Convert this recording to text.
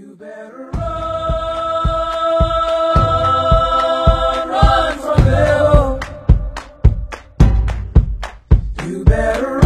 You better run, run from hell. You better